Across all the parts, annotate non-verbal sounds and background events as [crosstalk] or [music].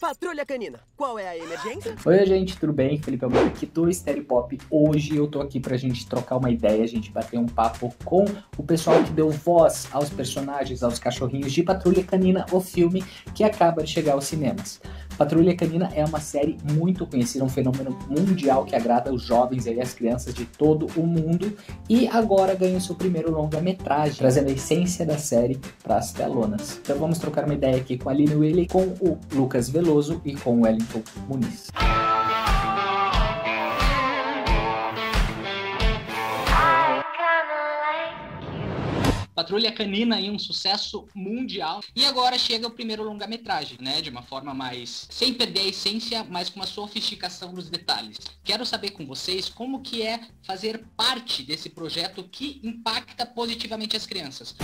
Patrulha Canina, qual é a emergência? Oi, gente, tudo bem? Felipe Almeida aqui do Stereo Pop. Hoje eu tô aqui pra gente trocar uma ideia, a gente bater um papo com o pessoal que deu voz aos personagens, aos cachorrinhos de Patrulha Canina, o filme que acaba de chegar aos cinemas. Patrulha Canina é uma série muito conhecida, um fenômeno mundial que agrada os jovens e as crianças de todo o mundo e agora ganhou seu primeiro longa-metragem, trazendo a essência da série para as telonas. Então vamos trocar uma ideia aqui com a Aline Willy, com o Lucas Veloso e com o Wellington Muniz. Patrulha Canina em um sucesso mundial. E agora chega o primeiro longa-metragem, né? De uma forma mais. sem perder a essência, mas com uma sofisticação nos detalhes. Quero saber com vocês como que é fazer parte desse projeto que impacta positivamente as crianças.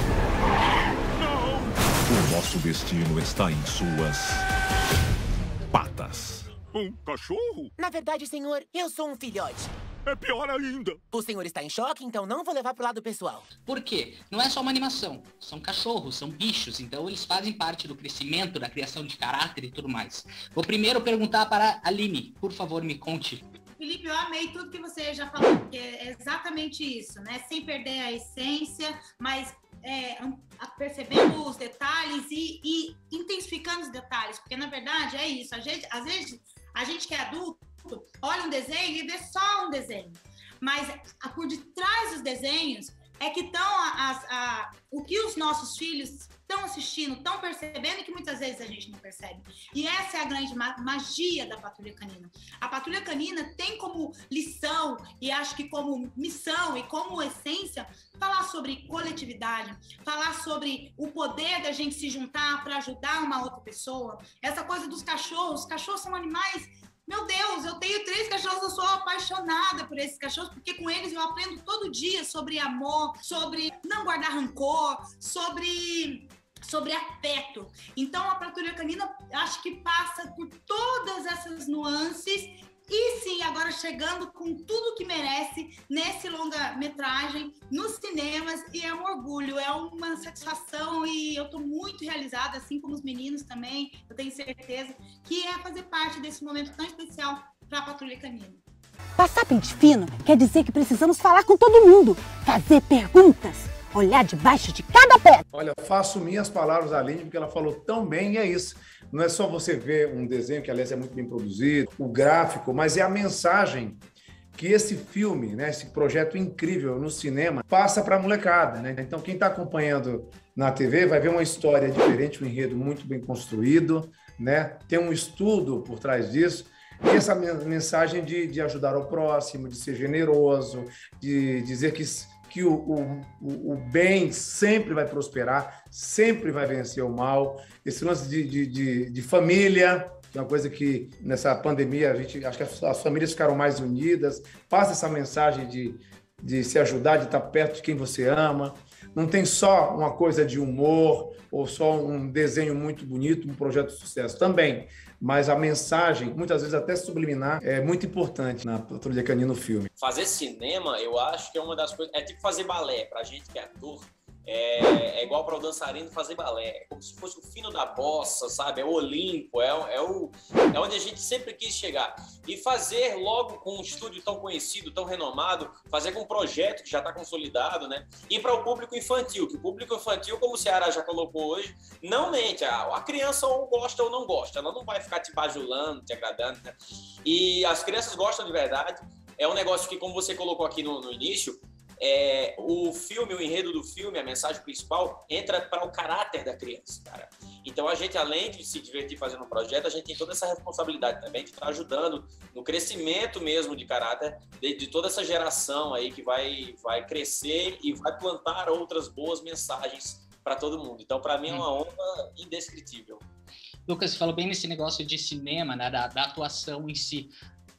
O nosso destino está em suas. Um cachorro? Na verdade, senhor, eu sou um filhote. É pior ainda. O senhor está em choque, então não vou levar pro lado pessoal. Por quê? Não é só uma animação. São cachorros, são bichos, então eles fazem parte do crescimento, da criação de caráter e tudo mais. Vou primeiro perguntar para a Aline. Por favor, me conte. Felipe, eu amei tudo que você já falou, porque é exatamente isso, né? Sem perder a essência, mas é, percebendo os detalhes e, e, intensificando os detalhes, porque na verdade é isso. A gente, às vezes, a gente que é adulto olha um desenho e vê só um desenho, mas por detrás dos desenhos é que estão o que os nossos filhos estão assistindo, estão percebendo e que muitas vezes a gente não percebe. E essa é a grande magia da Patrulha Canina. A Patrulha Canina tem como lição e acho que como missão e como essência falar sobre coletividade, falar sobre o poder da gente se juntar para ajudar uma outra pessoa. Essa coisa dos cachorros, os cachorros são animais meu Deus, eu tenho três cachorros, eu sou apaixonada por esses cachorros, porque com eles eu aprendo todo dia sobre amor, sobre não guardar rancor, sobre sobre afeto. Então a patrulha canina acho que passa por todas essas nuances e sim, agora chegando com tudo que merece nesse longa-metragem nos cinemas e é um orgulho, é uma satisfação e eu estou muito realizada, assim como os meninos também, eu tenho certeza que é fazer parte desse momento tão especial para a Patrulha Canina. Passar pente fino quer dizer que precisamos falar com todo mundo, fazer perguntas, olhar debaixo de cada pé. Olha, faço minhas palavras à Aline, porque ela falou tão bem e é isso. Não é só você ver um desenho que, aliás, é muito bem produzido, o gráfico, mas é a mensagem que esse filme, né, esse projeto incrível no cinema, passa para a molecada. Né? Então, quem está acompanhando na TV vai ver uma história diferente, um enredo muito bem construído, né? tem um estudo por trás disso. E essa mensagem de, de ajudar o próximo, de ser generoso, de dizer que que o, o, o bem sempre vai prosperar, sempre vai vencer o mal. Esse lance de, de, de, de família, que é uma coisa que nessa pandemia a gente acho que as, famílias ficaram mais unidas. Passa essa mensagem de, de se ajudar, de estar perto de quem você ama. Não tem só uma coisa de humor ou só um desenho muito bonito, um projeto de sucesso. Também mas a mensagem, muitas vezes até subliminar, é muito importante na Patrulha Canina no filme. Fazer cinema, eu acho que é uma das coisas. É tipo fazer balé, pra gente que é ator é, é igual para o dançarino fazer balé, é como se fosse o fino da bossa, sabe? É o Olimpo, é, é, o, é onde a gente sempre quis chegar. E fazer logo com um estúdio tão conhecido, tão renomado, fazer com um projeto que já está consolidado, né? E para o público infantil, que o público infantil, como o Ceará já colocou hoje, não mente. A, a criança ou gosta ou não gosta, ela não vai ficar te bajulando, te agradando, né? E as crianças gostam de verdade. É um negócio que, como você colocou aqui no, no início, é, o filme, o enredo do filme, a mensagem principal, entra para o caráter da criança, cara. Então a gente, além de se divertir fazendo um projeto, a gente tem toda essa responsabilidade também de estar ajudando no crescimento mesmo de caráter de, de toda essa geração aí que vai, vai crescer e vai plantar outras boas mensagens para todo mundo. Então, para mim, é uma honra indescritível. Lucas, falou bem nesse negócio de cinema, né, da, da atuação em si.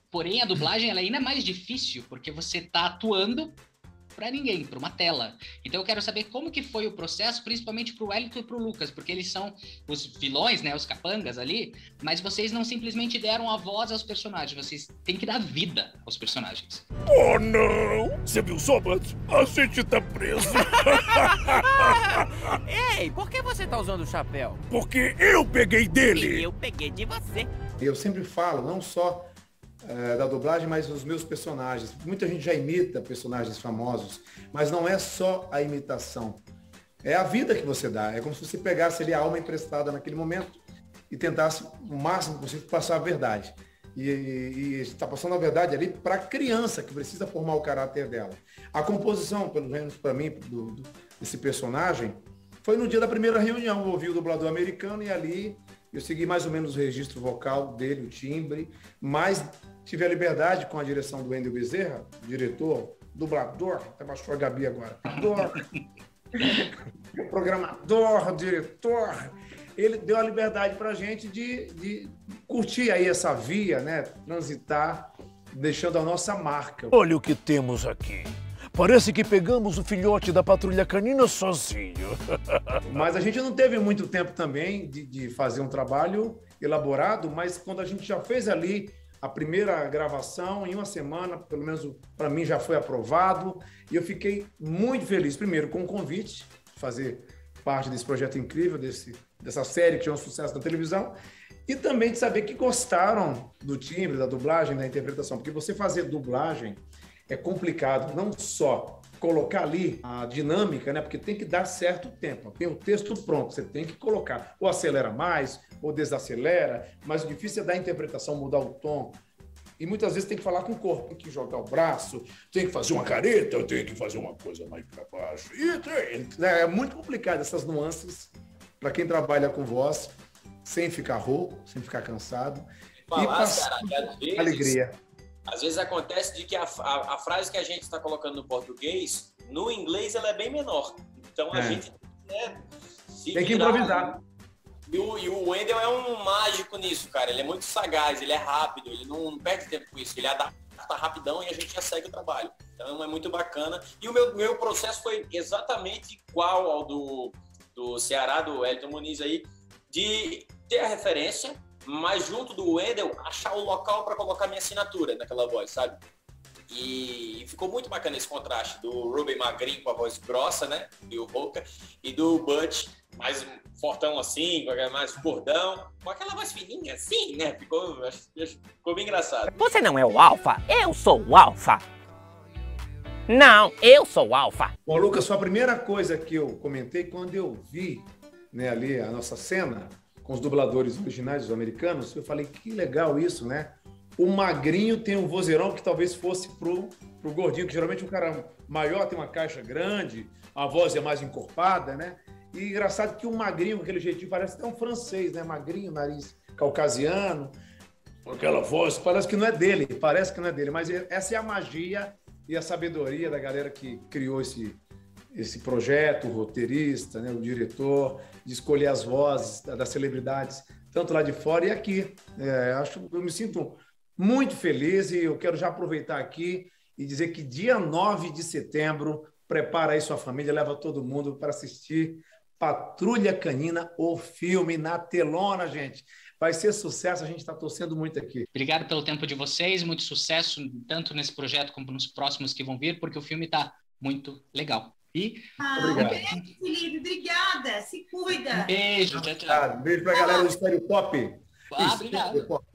Porém, a dublagem ela ainda é mais difícil, porque você está atuando para ninguém, para uma tela. Então eu quero saber como que foi o processo, principalmente pro Wellington e pro Lucas, porque eles são os vilões, né, os capangas ali, mas vocês não simplesmente deram a voz aos personagens, vocês têm que dar vida aos personagens. Oh, não! Você viu só, Mads? A gente tá preso. [laughs] Ei, por que você tá usando o chapéu? Porque eu peguei dele. E eu peguei de você. Eu sempre falo, não só é, da dublagem, mas dos meus personagens. Muita gente já imita personagens famosos, mas não é só a imitação. É a vida que você dá. É como se você pegasse ali a alma emprestada naquele momento e tentasse o máximo possível passar a verdade. E, e está passando a verdade ali para a criança que precisa formar o caráter dela. A composição, pelo menos para mim, do, do, desse personagem, foi no dia da primeira reunião. Eu ouvi o dublador americano e ali eu segui mais ou menos o registro vocal dele, o timbre, mas tive a liberdade com a direção do Wendel Bezerra, diretor, dublador, até baixou a Gabi agora, [laughs] programador, diretor, ele deu a liberdade para a gente de, de curtir aí essa via, né? Transitar, deixando a nossa marca. Olha o que temos aqui. Parece que pegamos o filhote da patrulha canina sozinho. [laughs] mas a gente não teve muito tempo também de, de fazer um trabalho elaborado, mas quando a gente já fez ali a primeira gravação, em uma semana, pelo menos para mim já foi aprovado, e eu fiquei muito feliz, primeiro, com o convite fazer parte desse projeto incrível, desse, dessa série que tinha um sucesso na televisão, e também de saber que gostaram do timbre, da dublagem, da interpretação, porque você fazer dublagem é complicado, não só colocar ali a dinâmica, né? Porque tem que dar certo tempo. Tem o texto pronto, você tem que colocar. Ou acelera mais, ou desacelera, mas o difícil é dar a interpretação, mudar o tom. E muitas vezes tem que falar com o corpo, tem que jogar o braço, tem que fazer uma careta, tem que fazer uma coisa mais para baixo. Né, é muito complicado essas nuances para quem trabalha com voz, sem ficar rouco, sem ficar cansado. Falar, e passar cara, às vezes, alegria. Às vezes acontece de que a, a, a frase que a gente está colocando no português, no inglês ela é bem menor. Então a é. gente né, tem que improvisar. E o, e o Wendel é um mágico nisso, cara. Ele é muito sagaz, ele é rápido, ele não, não perde tempo com isso. Ele adapta rapidão e a gente já segue o trabalho. Então é muito bacana. E o meu, meu processo foi exatamente igual ao do, do Ceará, do Elton Muniz aí, de ter a referência, mas junto do Wendel, achar o local para colocar minha assinatura naquela voz, sabe? E ficou muito bacana esse contraste do Ruben magrinho com a voz grossa, né? E o Roca, e do Butch mais fortão assim, mais gordão, com aquela voz fininha assim, né? Ficou, ficou bem engraçado. Você não é o Alfa, eu sou o Alfa. Não, eu sou o Alfa. Bom, Lucas, foi a primeira coisa que eu comentei quando eu vi né, ali a nossa cena com os dubladores originais dos americanos, eu falei, que legal isso, né? O magrinho tem um vozeirão que talvez fosse pro, pro gordinho, que geralmente um cara maior tem uma caixa grande, a voz é mais encorpada, né? E engraçado que o magrinho, aquele jeitinho, parece até um francês, né? Magrinho, nariz caucasiano, aquela voz, parece que não é dele, parece que não é dele, mas essa é a magia e a sabedoria da galera que criou esse, esse projeto, o roteirista, né, o diretor, de escolher as vozes das celebridades, tanto lá de fora e aqui. É, acho, eu me sinto muito feliz e eu quero já aproveitar aqui e dizer que dia 9 de setembro, prepara aí sua família, leva todo mundo para assistir Patrulha Canina, o filme na telona, gente. Vai ser sucesso, a gente está torcendo muito aqui. Obrigado pelo tempo de vocês, muito sucesso, tanto nesse projeto como nos próximos que vão vir, porque o filme está muito legal. E ah, obrigado. Beijo, Felipe, obrigada. Se cuida. beijo, tchau, tchau. Beijo para a galera do Estéreo Pop. Ah, obrigado. Pop.